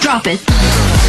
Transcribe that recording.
Drop it.